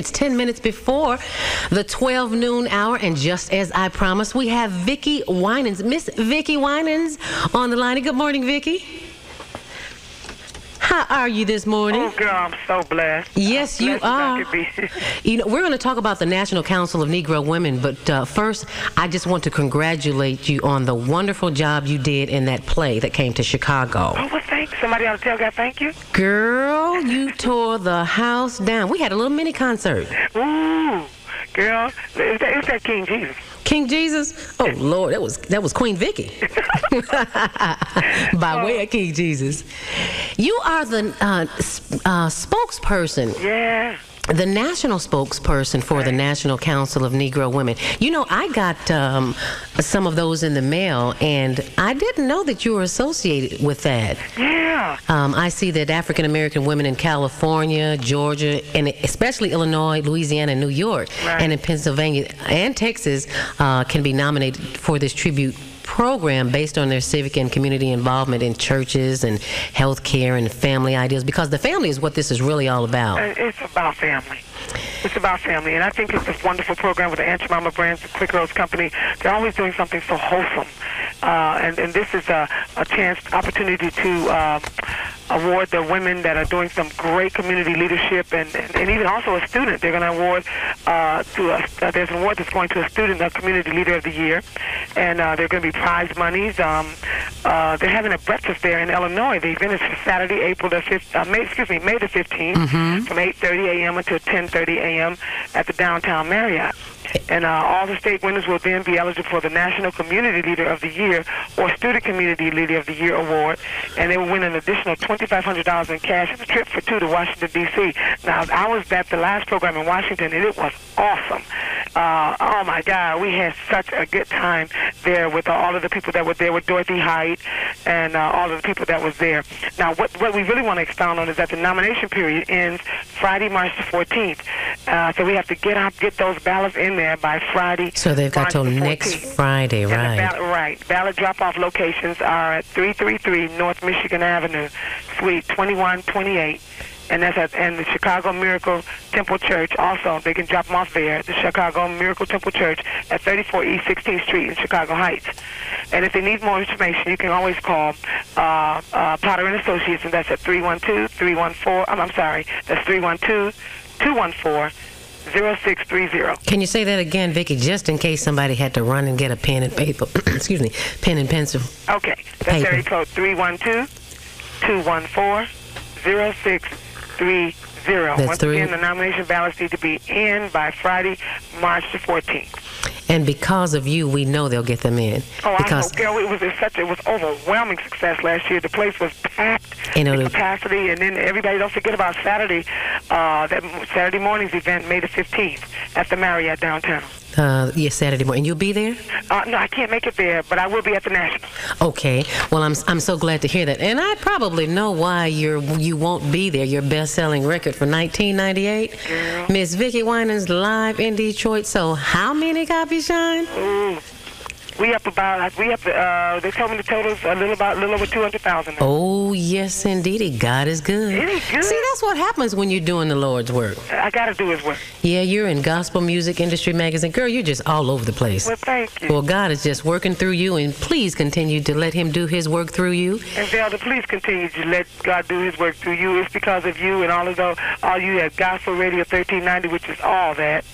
It's 10 minutes before the 12 noon hour, and just as I promised, we have Vickie Winans. Miss Vickie Winans on the line. Good morning, Vickie. How are you this morning? Oh, girl, I'm so blessed. Yes, you blessed I are. You know, we're going to talk about the National Council of Negro Women, but uh, first, I just want to congratulate you on the wonderful job you did in that play that came to Chicago. oh, well, thanks. Somebody ought to tell God thank you. Girl, you tore the house down. We had a little mini concert. Ooh, girl, is that, is that King Jesus? King Jesus. Oh Lord, that was that was Queen Vickie. By way of King Jesus, you are the uh, uh, spokesperson, Yeah. The national spokesperson for the National Council of Negro Women. You know, I got um, some of those in the mail, and I didn't know that you were associated with that. Yeah. Um, I see that African American women in California, Georgia, and especially Illinois, Louisiana, New York, Right. and in Pennsylvania and Texas uh, can be nominated for this tribute program based on their civic and community involvement in churches and healthcare and family ideals because the family is what this is really all about. Uh, It's about family. It's about family, and I think it's a wonderful program with the Aunt Jemima Brands, the Quaker Oats Company. They're always doing something so wholesome, uh, and and this is a, a chance, opportunity to uh, award the women that are doing some great community leadership, and and, and even also a student. They're going to award uh, to a, uh, there's an award that's going to a student, a community leader of the year, and uh, there are going to be prize monies. Um, uh, they're having a breakfast there in Illinois. The event is Saturday, April the 5th, uh, May, excuse me, May the 15th, from 8:30 a.m. until 10:30 a.m. at the downtown Marriott. And uh, all the state winners will then be eligible for the National Community Leader of the Year or Student Community Leader of the Year award, and they will win an additional $2,500 in cash and a trip for two to Washington D.C. Now, I was at the last program in Washington, and it was awesome. Uh, oh my God, we had such a good time there with all of the people that were there with Dorothy Height and uh, all of the people that was there. Now, what what we really want to expound on is that the nomination period ends Friday, March the 14th. Uh, so we have to get out, get those ballots in there by Friday. So they've got till the next Friday, right? ballot, right. Ballot drop-off locations are at 333 North Michigan Avenue, Suite 2128. And that's at and the Chicago Miracle Temple Church. Also, they can drop them off there. The Chicago Miracle Temple Church at 34 East 16th Street in Chicago Heights. And if they need more information, you can always call uh, uh, Potter and Associates, and that's at 312-314. I'm, I'm sorry, that's 312-214-0630. Can you say that again, Vickie, just in case somebody had to run and get a pen and paper? Excuse me, pen and pencil. Okay, that's Paper. area code 312-214-0630. That's Once three- again, the nomination ballots need to be in by Friday, March the 14th. And because of you, we know they'll get them in. Oh, because I know, girl, it was such it was overwhelming success last year. The place was packed, You know, the the- capacity, and then everybody. Don't forget about Saturday, uh, that Saturday morning's event, May the 15th, at the Marriott downtown. Uh, yes, Saturday morning. You'll be there? Uh, no, I can't make it there, but I will be at the National. Okay. Well, I'm I'm so glad to hear that, and I probably know why you're you won't be there. Your best-selling record for 1998, Girl. Miss Vickie Winans live in Detroit. So, how many copies, Shine? Ooh. We up about we up uh they told me the total's a little about a little over two hundred thousand. Oh, yes, indeedy. God is good. It is good. See, that's what happens when you're doing the Lord's work. I gotta do his work. Yeah, you're in Gospel Music Industry Magazine. Girl, you're just all over the place. Well, thank you. Well, God is just working through you, and please continue to let Him do His work through you. And Zelda, please continue to let God do His work through you. It's because of you and all of those, all you at Gospel Radio 1390, which is all that,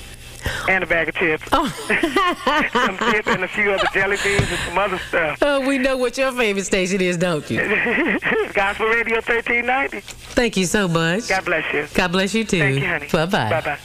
and a bag of chips, Oh, some chips, and a few other jelly beans and some other stuff. oh, we know what your favorite station is, don't you? Gospel Radio 1390. Thank you so much. God bless you. God bless you too. Thank you, honey. Bye bye. Bye bye.